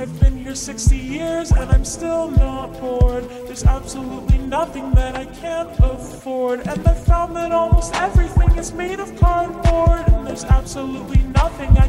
I've been here 60 years and I'm still not bored. There's absolutely nothing that I can't afford. And I found that almost everything is made of cardboard. And there's absolutely nothing I